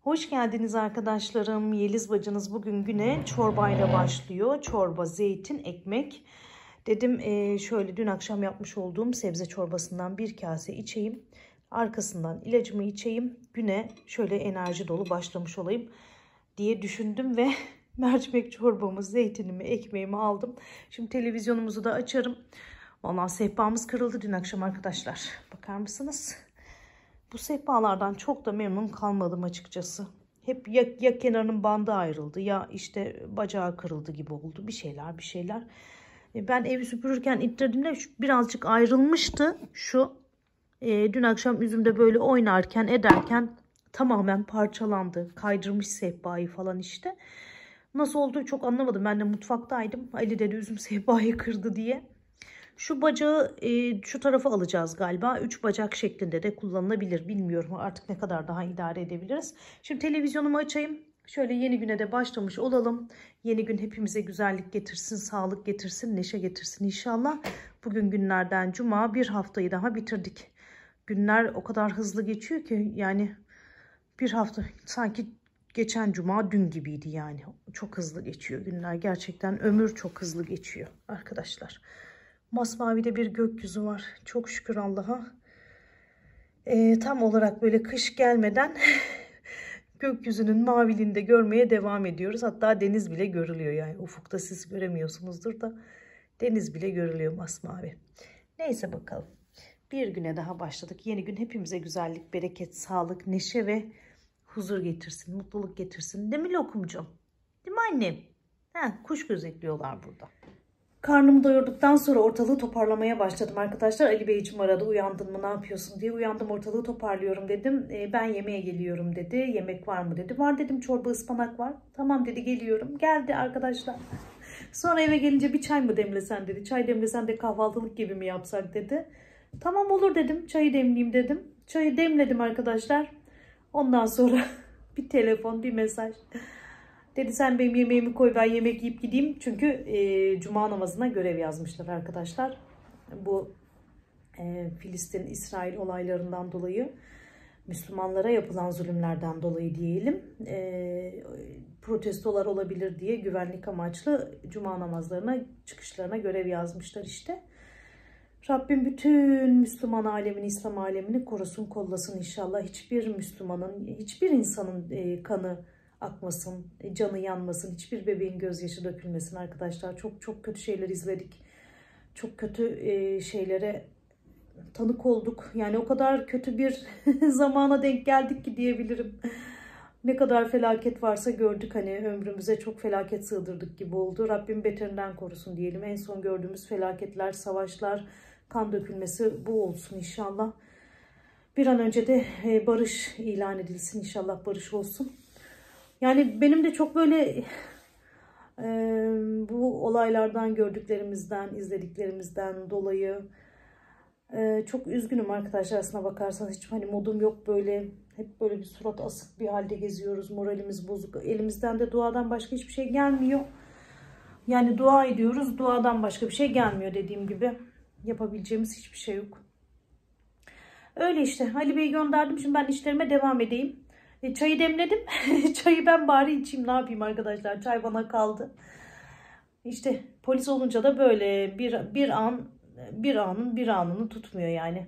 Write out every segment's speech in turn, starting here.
Hoş geldiniz arkadaşlarım. Yeliz bacınız bugün güne çorbayla başlıyor. Çorba, zeytin, ekmek. Dedim e, şöyle dün akşam yapmış olduğum sebze çorbasından bir kase içeyim. Arkasından ilacımı içeyim. Güne şöyle enerji dolu başlamış olayım diye düşündüm ve mercimek çorbamı, zeytinimi, ekmeğimi aldım. Şimdi televizyonumuzu da açarım. Vallahi sehpamız kırıldı dün akşam arkadaşlar. Bakar mısınız? Bu sehpalardan çok da memnun kalmadım açıkçası. Hep ya, ya kenarının bandı ayrıldı ya işte bacağı kırıldı gibi oldu. Bir şeyler bir şeyler. E, ben evi süpürürken ittirdiğimde birazcık ayrılmıştı. Şu e, dün akşam üzümde böyle oynarken ederken tamamen parçalandı. Kaydırmış sehpayı falan işte. Nasıl olduğu çok anlamadım. Ben de mutfaktaydım. Ali dedi üzüm sehpayı kırdı diye. Şu bacağı e, şu tarafa alacağız galiba. Üç bacak şeklinde de kullanılabilir. Bilmiyorum artık ne kadar daha idare edebiliriz. Şimdi televizyonumu açayım. Şöyle yeni güne de başlamış olalım. Yeni gün hepimize güzellik getirsin, sağlık getirsin, neşe getirsin inşallah. Bugün günlerden cuma bir haftayı daha bitirdik. Günler o kadar hızlı geçiyor ki yani bir hafta sanki geçen cuma dün gibiydi yani. Çok hızlı geçiyor günler. Gerçekten ömür çok hızlı geçiyor arkadaşlar. Masmavide bir gökyüzü var. Çok şükür Allah'a. E, tam olarak böyle kış gelmeden gökyüzünün maviliğini de görmeye devam ediyoruz. Hatta deniz bile görülüyor yani. Ufukta siz göremiyorsunuzdur da deniz bile görülüyor masmavi. Neyse bakalım. Bir güne daha başladık. Yeni gün hepimize güzellik, bereket, sağlık, neşe ve huzur getirsin, mutluluk getirsin. Değil mi Lokumcuğum? Değil mi annem? Ha, kuş gözetliyorlar burada. Karnımı doyurduktan sonra ortalığı toparlamaya başladım arkadaşlar. Ali Beyciğim aradı uyandın mı ne yapıyorsun diye. Uyandım ortalığı toparlıyorum dedim. E, ben yemeğe geliyorum dedi. Yemek var mı dedi. Var dedim çorba ıspanak var. Tamam dedi geliyorum. Geldi arkadaşlar. Sonra eve gelince bir çay mı demlesen dedi. Çay demlesen de kahvaltılık gibi mi yapsak dedi. Tamam olur dedim. Çayı demleyeyim dedim. Çayı demledim arkadaşlar. Ondan sonra bir telefon bir mesaj. Dedi sen benim yemeğimi koy ben yemek yiyip gideyim. Çünkü e, cuma namazına görev yazmışlar arkadaşlar. Bu e, Filistin-İsrail olaylarından dolayı Müslümanlara yapılan zulümlerden dolayı diyelim e, protestolar olabilir diye güvenlik amaçlı cuma namazlarına çıkışlarına görev yazmışlar işte. Rabbim bütün Müslüman alemini, İslam alemini korusun, kollasın inşallah. Hiçbir Müslümanın, hiçbir insanın e, kanı akmasın, e, canı yanmasın, hiçbir bebeğin gözyaşı dökülmesin arkadaşlar. Çok çok kötü şeyler izledik. Çok kötü e, şeylere tanık olduk. Yani o kadar kötü bir zamana denk geldik ki diyebilirim. Ne kadar felaket varsa gördük hani ömrümüze çok felaket sığdırdık gibi oldu. Rabbim beterinden korusun diyelim. En son gördüğümüz felaketler, savaşlar, kan dökülmesi bu olsun inşallah. Bir an önce de e, barış ilan edilsin inşallah barış olsun. Yani benim de çok böyle e, bu olaylardan gördüklerimizden, izlediklerimizden dolayı e, çok üzgünüm arkadaşlar aslına bakarsanız. Hiç hani modum yok böyle. Hep böyle bir surat asık bir halde geziyoruz. Moralimiz bozuk. Elimizden de duadan başka hiçbir şey gelmiyor. Yani dua ediyoruz. Duadan başka bir şey gelmiyor dediğim gibi. Yapabileceğimiz hiçbir şey yok. Öyle işte. Ali Bey'i gönderdim. Şimdi ben işlerime devam edeyim. E, çayı demledim. Çayı ben bari içeyim ne yapayım arkadaşlar. Çay bana kaldı. İşte polis olunca da böyle bir, bir an bir anın bir anını tutmuyor yani.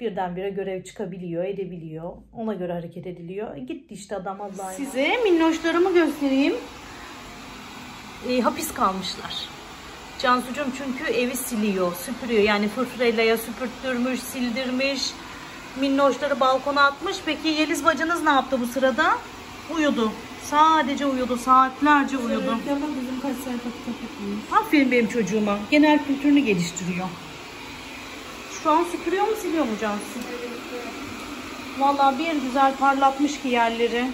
Birdenbire görev çıkabiliyor, edebiliyor. Ona göre hareket ediliyor. E, gitti işte adam Allah'a. Size minnoşlarımı göstereyim. E, hapis kalmışlar. Cansucuğum çünkü evi siliyor, süpürüyor. Yani fırfırayla süpürttürmüş, sildirmiş minnoşları balkona atmış. Peki Yeliz bacınız ne yaptı bu sırada? Uyudu. Sadece uyudu. Saatlerce uyudu. bizim kaç saat Aferin benim çocuğuma. Genel kültürünü geliştiriyor. Şu an süpürüyor mu siliyor mu Cansu? Valla bir güzel parlatmış ki yerleri.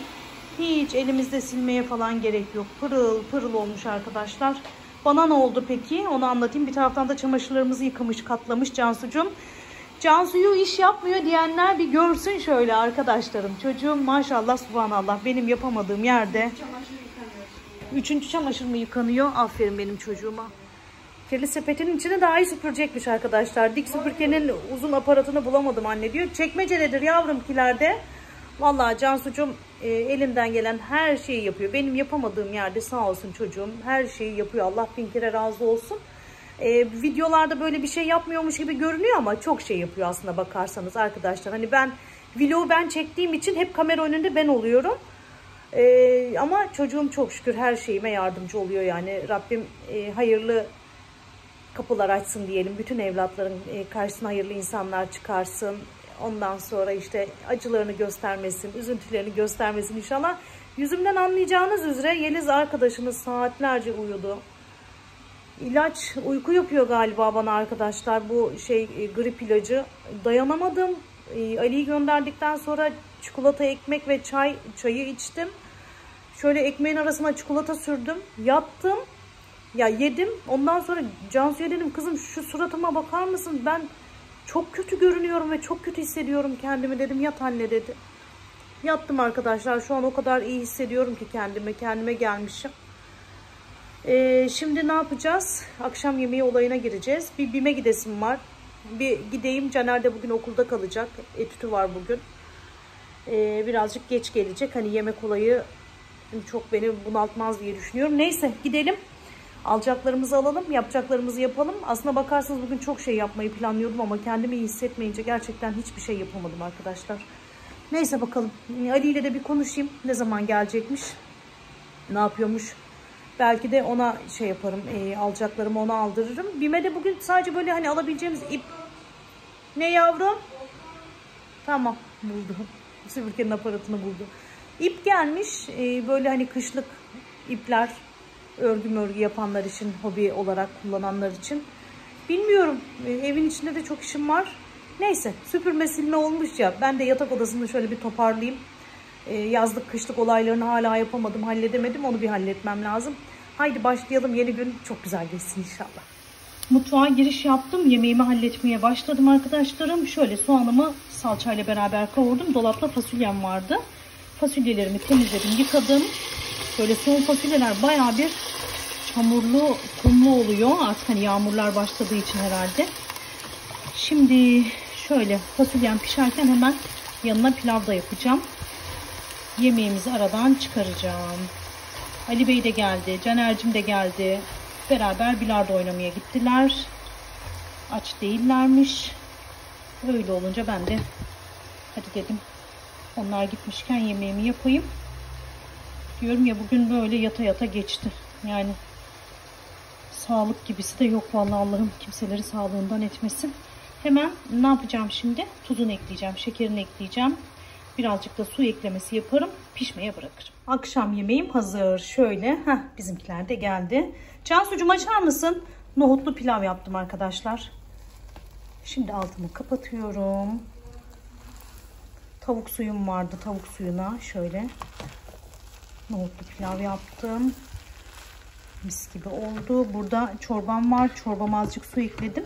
Hiç elimizde silmeye falan gerek yok. Pırıl pırıl olmuş arkadaşlar. Bana ne oldu peki? Onu anlatayım. Bir taraftan da çamaşırlarımızı yıkamış, katlamış Cansucuğum. Cansu'yu iş yapmıyor diyenler bir görsün şöyle arkadaşlarım. Çocuğum maşallah subhanallah benim yapamadığım yerde. Üçüncü çamaşır mı yıkanıyor? Aferin benim çocuğuma. Kirli sepetin içini daha iyi süpürecekmiş arkadaşlar. Dik süpürgenin uzun aparatını bulamadım anne diyor. Çekmecededir yavrum kilerde. Vallahi Cansu'cum e, elimden gelen her şeyi yapıyor. Benim yapamadığım yerde sağ olsun çocuğum her şeyi yapıyor. Allah bin kere razı olsun. E, videolarda böyle bir şey yapmıyormuş gibi görünüyor ama çok şey yapıyor aslında bakarsanız arkadaşlar. Hani ben vlogu ben çektiğim için hep kamera önünde ben oluyorum. E, ama çocuğum çok şükür her şeyime yardımcı oluyor yani. Rabbim e, hayırlı kapılar açsın diyelim. Bütün evlatların e, karşısına hayırlı insanlar çıkarsın. Ondan sonra işte acılarını göstermesin, üzüntülerini göstermesin inşallah. Yüzümden anlayacağınız üzere Yeliz arkadaşınız saatlerce uyudu. İlaç uyku yapıyor galiba bana arkadaşlar bu şey e, grip ilacı. Dayanamadım. E, Ali'yi gönderdikten sonra çikolata, ekmek ve çay çayı içtim. Şöyle ekmeğin arasına çikolata sürdüm. Yattım. Ya yedim. Ondan sonra Cansu'ya dedim kızım şu suratıma bakar mısın? Ben çok kötü görünüyorum ve çok kötü hissediyorum kendimi dedim. Yat anne dedi. Yattım arkadaşlar. Şu an o kadar iyi hissediyorum ki kendime. Kendime gelmişim. Ee, şimdi ne yapacağız? Akşam yemeği olayına gireceğiz. Bir BİM'e gidesim var. Bir gideyim. Caner de bugün okulda kalacak. Etütü var bugün. Ee, birazcık geç gelecek. Hani yemek olayı çok beni bunaltmaz diye düşünüyorum. Neyse gidelim. Alacaklarımızı alalım, yapacaklarımızı yapalım. Aslına bakarsanız bugün çok şey yapmayı planlıyordum ama kendimi iyi hissetmeyince gerçekten hiçbir şey yapamadım arkadaşlar. Neyse bakalım. Ali ile de bir konuşayım. Ne zaman gelecekmiş? Ne yapıyormuş? Belki de ona şey yaparım. E, alacaklarımı ona aldırırım. Bime de bugün sadece böyle hani alabileceğimiz ip. Ne yavrum? Tamam buldu. Süpürgenin aparatını buldu. İp gelmiş. E, böyle hani kışlık ipler örgü mörgü yapanlar için, hobi olarak kullananlar için. Bilmiyorum. E, evin içinde de çok işim var. Neyse süpürme silme olmuş ya. Ben de yatak odasını şöyle bir toparlayayım. E, yazlık kışlık olaylarını hala yapamadım, halledemedim. Onu bir halletmem lazım. Haydi başlayalım. Yeni gün çok güzel geçsin inşallah. Mutfağa giriş yaptım. Yemeğimi halletmeye başladım arkadaşlarım. Şöyle soğanımı salçayla beraber kavurdum. Dolapta fasulyem vardı. Fasulyelerimi temizledim, yıkadım. Böyle soğuk fasulyeler bayağı bir çamurlu, kumlu oluyor. Artık hani yağmurlar başladığı için herhalde. Şimdi şöyle fasulyem pişerken hemen yanına pilav da yapacağım. Yemeğimizi aradan çıkaracağım. Ali Bey de geldi. Caner'cim de geldi. Beraber bilardo oynamaya gittiler. Aç değillermiş. Öyle olunca ben de hadi dedim onlar gitmişken yemeğimi yapayım. Diyorum ya bugün böyle yata yata geçti. Yani sağlık gibisi de yok vallahi Allah'ım kimseleri sağlığından etmesin. Hemen ne yapacağım şimdi? Tuzunu ekleyeceğim, şekerini ekleyeceğim. Birazcık da su eklemesi yaparım. Pişmeye bırakırım. Akşam yemeğim hazır. Şöyle. Heh, bizimkiler de geldi. Cansucuğum açar mısın? Nohutlu pilav yaptım arkadaşlar. Şimdi altını kapatıyorum. Tavuk suyum vardı. Tavuk suyuna şöyle nohutlu pilav yaptım. Mis gibi oldu. Burada çorbam var. Çorbama azıcık su ekledim.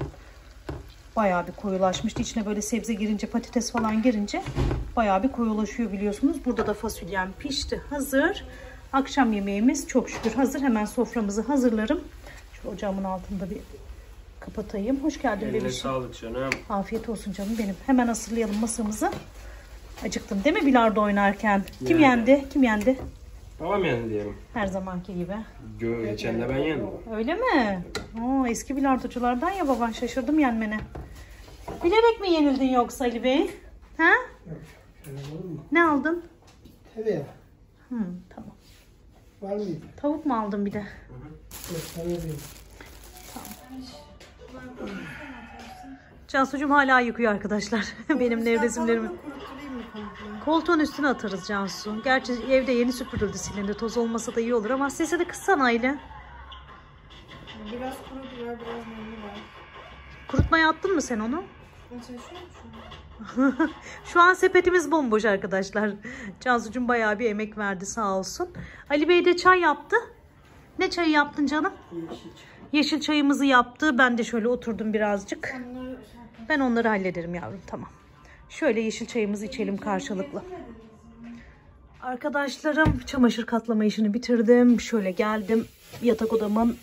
Bayağı bir koyulaşmıştı. İçine böyle sebze girince, patates falan girince bayağı bir koyulaşıyor biliyorsunuz. Burada da fasulyem pişti. Hazır. Akşam yemeğimiz çok şükür hazır. Hemen soframızı hazırlarım. Şu ocağımın altında bir kapatayım. Hoş geldin Eline bebişim. sağlık canım. Afiyet olsun canım benim. Hemen hazırlayalım masamızı. Acıktım değil mi bilardo oynarken? Kim Yani. yendi? Kim yendi? Babam yendi diyelim. Her zamanki gibi. Gö geçen de ben yendim. Öyle mi? Oo, eski bilardoculardan ya baban şaşırdım yenmene. Bilerek mi yenildin yoksa Ali Bey? Ha? Ne aldın? Tabii. Hı, tamam. Var mıydı? Tavuk mu aldın bir de? Yok, sana vereyim. Cansucuğum hala yıkıyor arkadaşlar. Benim nevresimlerimi. Koltuğun üstüne atarız Cansu. Gerçi evde yeni süpürüldü silindi. Toz olmasa da iyi olur ama sesi de kıssana Aile. Biraz kuru biber, biraz nemli var. Kurutmaya attın mı sen onu? Şu an. Şu an sepetimiz bomboş arkadaşlar. Cansucuğum bayağı bir emek verdi sağ olsun. Ali Bey de çay yaptı. Ne çayı yaptın canım? Yeşil çayımızı yaptı. Ben de şöyle oturdum birazcık. Yapayım. Ben onları hallederim yavrum tamam. Şöyle yeşil çayımızı içelim karşılıklı. Arkadaşlarım çamaşır katlama işini bitirdim. Şöyle geldim yatak odamın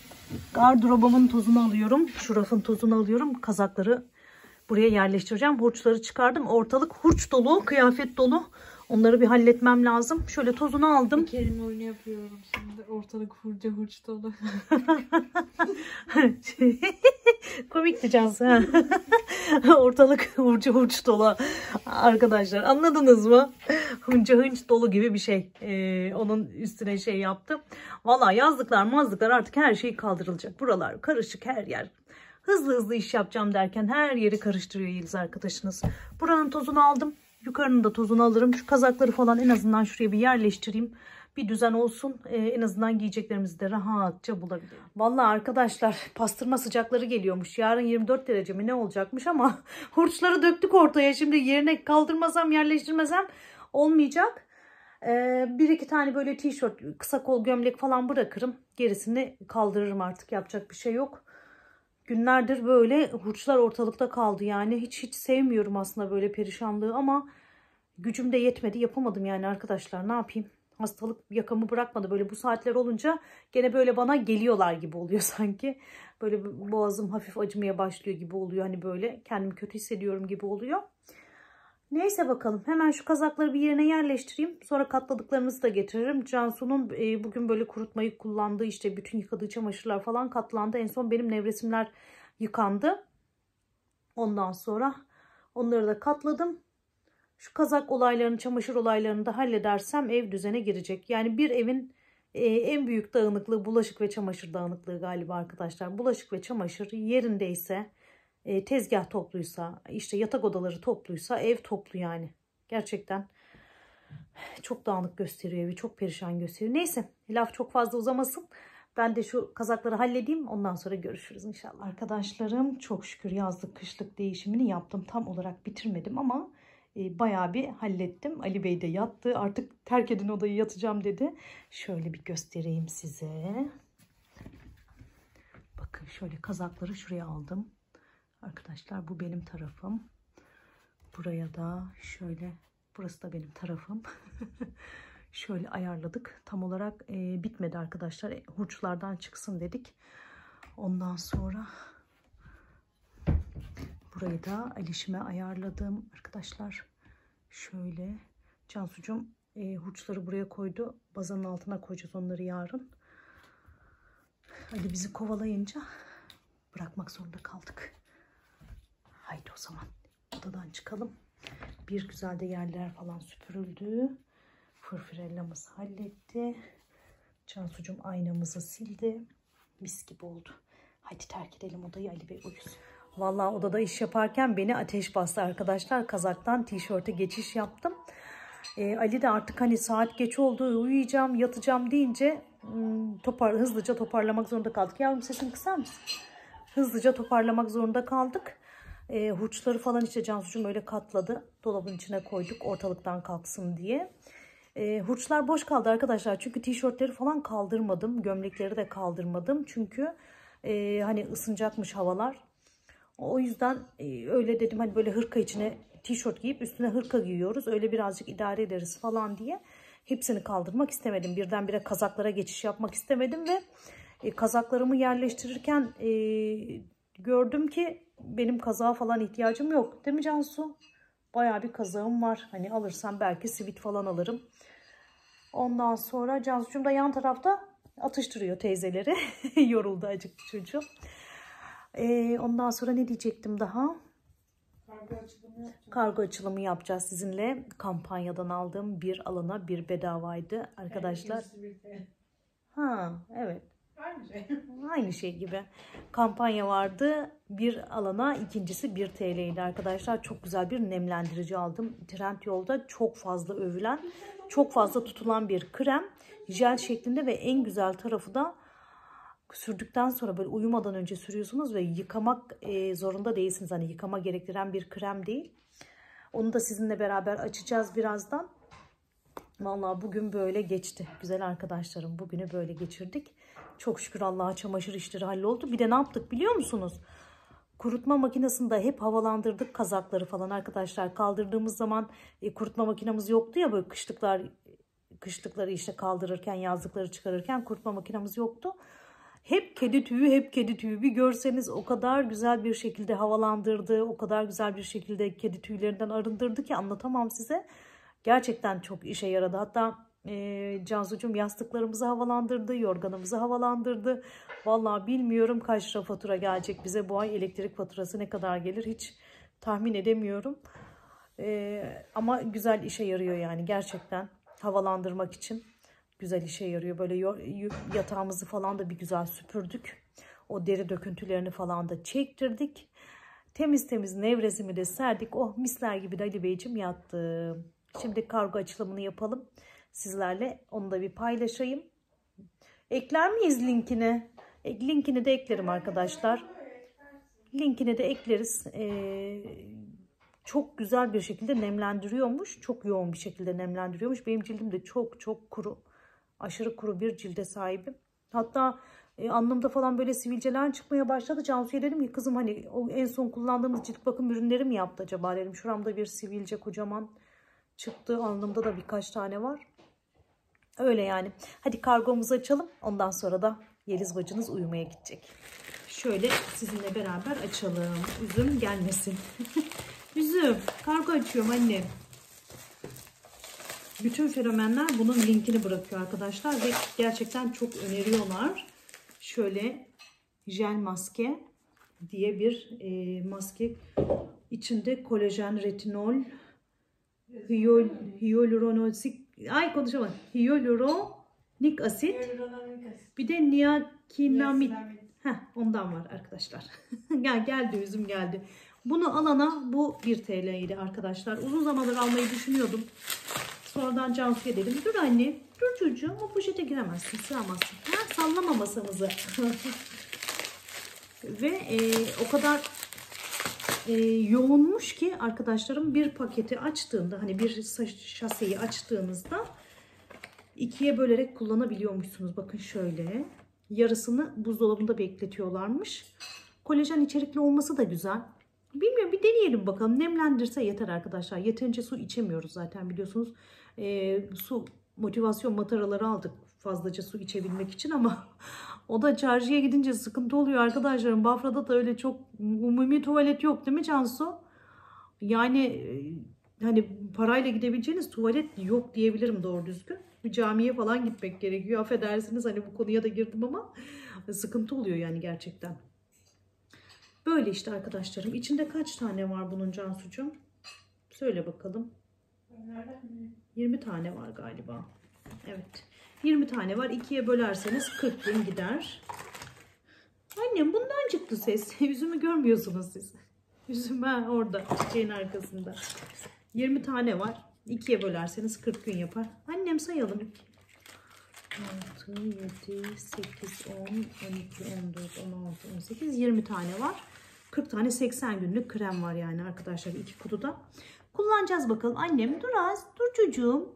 gardırobumun tozunu alıyorum. Şu rafın tozunu alıyorum. Kazakları buraya yerleştireceğim. Hurçları çıkardım. Ortalık hurç dolu, kıyafet dolu. Onları bir halletmem lazım. Şöyle tozunu aldım. Kelime oyunu yapıyorum şimdi. Ortalık hurca hurç dolu. Komikti Cansu. ha. Ortalık hurcu hurç dolu. Arkadaşlar anladınız mı? Hınca hınç dolu gibi bir şey. Ee, onun üstüne şey yaptım. Valla yazlıklar mazlıklar artık her şey kaldırılacak. Buralar karışık her yer. Hızlı hızlı iş yapacağım derken her yeri karıştırıyor Yeliz arkadaşınız. Buranın tozunu aldım. Yukarının da tozunu alırım. Şu kazakları falan en azından şuraya bir yerleştireyim. Bir düzen olsun. Ee, en azından giyeceklerimizi de rahatça bulabilirim. Vallahi arkadaşlar pastırma sıcakları geliyormuş. Yarın 24 derece mi ne olacakmış ama hurçları döktük ortaya. Şimdi yerine kaldırmasam yerleştirmesem olmayacak. Ee, bir iki tane böyle tişört, kısa kol gömlek falan bırakırım. Gerisini kaldırırım artık. Yapacak bir şey yok. Günlerdir böyle hurçlar ortalıkta kaldı yani. Hiç hiç sevmiyorum aslında böyle perişanlığı ama gücüm de yetmedi. Yapamadım yani arkadaşlar. Ne yapayım? Hastalık yakamı bırakmadı. Böyle bu saatler olunca gene böyle bana geliyorlar gibi oluyor sanki. Böyle boğazım hafif acımaya başlıyor gibi oluyor. Hani böyle kendimi kötü hissediyorum gibi oluyor. Neyse bakalım. Hemen şu kazakları bir yerine yerleştireyim. Sonra katladıklarımızı da getiririm. Cansu'nun e, bugün böyle kurutmayı kullandığı işte bütün yıkadığı çamaşırlar falan katlandı. En son benim nevresimler yıkandı. Ondan sonra onları da katladım. Şu kazak olaylarını, çamaşır olaylarını da halledersem ev düzene girecek. Yani bir evin e, en büyük dağınıklığı bulaşık ve çamaşır dağınıklığı galiba arkadaşlar. Bulaşık ve çamaşır yerindeyse e, tezgah topluysa, işte yatak odaları topluysa ev toplu yani. Gerçekten çok dağınık gösteriyor evi, çok perişan gösteriyor. Neyse laf çok fazla uzamasın. Ben de şu kazakları halledeyim. Ondan sonra görüşürüz inşallah. Arkadaşlarım çok şükür yazlık kışlık değişimini yaptım. Tam olarak bitirmedim ama e, bayağı bir hallettim. Ali Bey de yattı. Artık terk edin odayı yatacağım dedi. Şöyle bir göstereyim size. Bakın şöyle kazakları şuraya aldım. Arkadaşlar bu benim tarafım. Buraya da şöyle burası da benim tarafım. şöyle ayarladık. Tam olarak e, bitmedi arkadaşlar. E, hurçlardan çıksın dedik. Ondan sonra burayı da Alişime ayarladım arkadaşlar. Şöyle Cansucum e, hurçları buraya koydu. Bazanın altına koyacağız onları yarın. Ali bizi kovalayınca bırakmak zorunda kaldık. Haydi o zaman odadan çıkalım. Bir güzel de yerler falan süpürüldü. Fırfırellamız halletti. Cansucum aynamızı sildi. Mis gibi oldu. Haydi terk edelim odayı Ali Bey uyusun. Vallahi odada iş yaparken beni ateş bastı arkadaşlar. Kazaktan tişörte geçiş yaptım. Ee, Ali de artık hani saat geç oldu uyuyacağım yatacağım deyince hmm, topar, hızlıca toparlamak zorunda kaldık. Yavrum sesini kısar mısın? Hızlıca toparlamak zorunda kaldık. E, hurçları falan işte Cansucuğum öyle katladı. Dolabın içine koyduk ortalıktan kalksın diye. E, hurçlar boş kaldı arkadaşlar. Çünkü tişörtleri falan kaldırmadım. Gömlekleri de kaldırmadım. Çünkü e, hani ısınacakmış havalar. O yüzden e, öyle dedim hani böyle hırka içine tişört giyip üstüne hırka giyiyoruz. Öyle birazcık idare ederiz falan diye. Hepsini kaldırmak istemedim. Birdenbire kazaklara geçiş yapmak istemedim ve e, kazaklarımı yerleştirirken e, gördüm ki benim kazağa falan ihtiyacım yok. Değil mi Cansu? Bayağı bir kazağım var. Hani alırsam belki sivit falan alırım. Ondan sonra Cansu'cum da yan tarafta atıştırıyor teyzeleri. Yoruldu acıktı çocuğum. Ee, ondan sonra ne diyecektim daha? Kargo açılımı yapacağım. Kargo açılımı yapacağız sizinle. Kampanyadan aldığım bir alana bir bedavaydı arkadaşlar. Ha evet. Aynı şey. Aynı şey gibi. Kampanya vardı. Bir alana ikincisi 1 TL'ydi arkadaşlar. Çok güzel bir nemlendirici aldım. Trend yolda çok fazla övülen, çok fazla tutulan bir krem. Jel şeklinde ve en güzel tarafı da sürdükten sonra böyle uyumadan önce sürüyorsunuz ve yıkamak e, zorunda değilsiniz. Hani yıkama gerektiren bir krem değil. Onu da sizinle beraber açacağız birazdan. Vallahi bugün böyle geçti. Güzel arkadaşlarım bugünü böyle geçirdik. Çok şükür Allah'a çamaşır işleri halloldu. Bir de ne yaptık biliyor musunuz? Kurutma makinesinde hep havalandırdık kazakları falan arkadaşlar. Kaldırdığımız zaman e, kurutma makinemiz yoktu ya böyle kışlıklar kışlıkları işte kaldırırken yazlıkları çıkarırken kurutma makinemiz yoktu. Hep kedi tüyü, hep kedi tüyü. Bir görseniz o kadar güzel bir şekilde havalandırdı, o kadar güzel bir şekilde kedi tüylerinden arındırdı ki anlatamam size. Gerçekten çok işe yaradı. Hatta e, Cansucuğum yastıklarımızı havalandırdı, yorganımızı havalandırdı. Vallahi bilmiyorum kaç lira fatura gelecek bize bu ay elektrik faturası ne kadar gelir hiç tahmin edemiyorum. E, ama güzel işe yarıyor yani gerçekten havalandırmak için güzel işe yarıyor. Böyle yatağımızı falan da bir güzel süpürdük. O deri döküntülerini falan da çektirdik. Temiz temiz nevresimi de serdik. Oh misler gibi de Ali Beyciğim yattı. Şimdi kargo açılımını yapalım. Sizlerle onu da bir paylaşayım. Ekler miyiz linkini? E, linkini de eklerim arkadaşlar. Linkini de ekleriz. Ee, çok güzel bir şekilde nemlendiriyormuş. Çok yoğun bir şekilde nemlendiriyormuş. Benim cildim de çok çok kuru. Aşırı kuru bir cilde sahibim. Hatta e, alnımda falan böyle sivilceler çıkmaya başladı. Cansu'ya dedim ki kızım hani o en son kullandığımız cilt bakım ürünleri mi yaptı acaba dedim. Şuramda bir sivilce kocaman çıktı. Alnımda da birkaç tane var. Öyle yani. Hadi kargomuzu açalım. Ondan sonra da Yeliz bacınız uyumaya gidecek. Şöyle sizinle beraber açalım. Üzüm gelmesin. Üzüm. Kargo açıyorum annem. Bütün fenomenler bunun linkini bırakıyor arkadaşlar ve gerçekten çok öneriyorlar. Şöyle jel maske diye bir e, maske içinde kolajen, retinol, hiyol, hyaluronik ay konuşamadım. Hyaluronik asit bir de niakinamid Heh, ondan var arkadaşlar. Gel geldi üzüm geldi. Bunu alana bu 1 TL'ydi arkadaşlar. Uzun zamandır almayı düşünüyordum. Sonradan Cansu'ya dedim. Dur anne. Dur çocuğum. O poşete giremezsin. Sığamazsın. Ha, sallama masamızı. Ve e, o kadar e, yoğunmuş ki arkadaşlarım bir paketi açtığında hani bir şaseyi açtığınızda ikiye bölerek kullanabiliyormuşsunuz. Bakın şöyle. Yarısını buzdolabında bekletiyorlarmış. Kolajen içerikli olması da güzel. Bilmiyorum bir deneyelim bakalım. Nemlendirse yeter arkadaşlar. Yeterince su içemiyoruz zaten biliyorsunuz. Ee, su motivasyon mataraları aldık fazlaca su içebilmek için ama o da çarşıya gidince sıkıntı oluyor arkadaşlarım. Bafra'da da öyle çok umumi tuvalet yok değil mi Cansu? Yani e, hani parayla gidebileceğiniz tuvalet yok diyebilirim doğru düzgün. Bir camiye falan gitmek gerekiyor. Affedersiniz hani bu konuya da girdim ama sıkıntı oluyor yani gerçekten. Böyle işte arkadaşlarım. İçinde kaç tane var bunun Cansucuğum? Söyle bakalım. 20 tane var galiba. Evet. 20 tane var. İkiye bölerseniz 40 gün gider. Annem bundan çıktı ses. Yüzümü görmüyorsunuz siz. Yüzüm ha orada çiçeğin arkasında. 20 tane var. İkiye bölerseniz 40 gün yapar. Annem sayalım. 6, 7, 8, 10, 12, 14, 16, 18, 20 tane var. 40 tane 80 günlük krem var yani arkadaşlar iki kutuda. Kullanacağız bakalım. Annem dur az, dur çocuğum.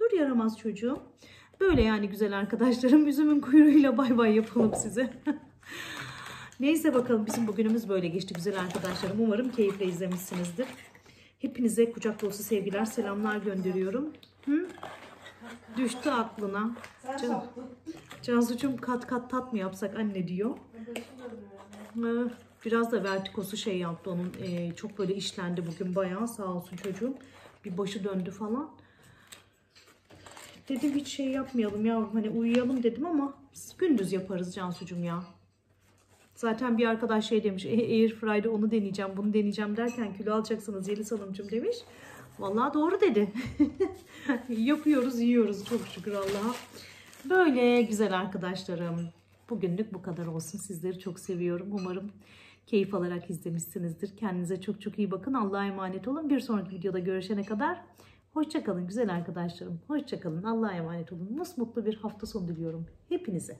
Dur yaramaz çocuğum. Böyle yani güzel arkadaşlarım. Üzümün kuyruğuyla bay bay yapalım size. Neyse bakalım bizim bugünümüz böyle geçti güzel arkadaşlarım. Umarım keyifle izlemişsinizdir. Hepinize kucak dolusu sevgiler, selamlar gönderiyorum. Hı? Düştü aklına. Can, Cansucuğum kat kat tat mı yapsak anne diyor. Biraz da vertikosu şey yaptı onun. Ee, çok böyle işlendi bugün bayağı sağ olsun çocuğum. Bir başı döndü falan. Dedim hiç şey yapmayalım yavrum hani uyuyalım dedim ama gündüz yaparız Cansucuğum ya. Zaten bir arkadaş şey demiş "E, Air Fry'de onu deneyeceğim bunu deneyeceğim derken kilo alacaksınız Yeliz Hanımcığım demiş. Vallahi doğru dedi. Yapıyoruz yiyoruz çok şükür Allah'a. Böyle güzel arkadaşlarım. Bugünlük bu kadar olsun. Sizleri çok seviyorum. Umarım keyif alarak izlemişsinizdir. Kendinize çok çok iyi bakın. Allah'a emanet olun. Bir sonraki videoda görüşene kadar hoşçakalın güzel arkadaşlarım. Hoşçakalın. Allah'a emanet olun. Mutlu bir hafta sonu diliyorum hepinize.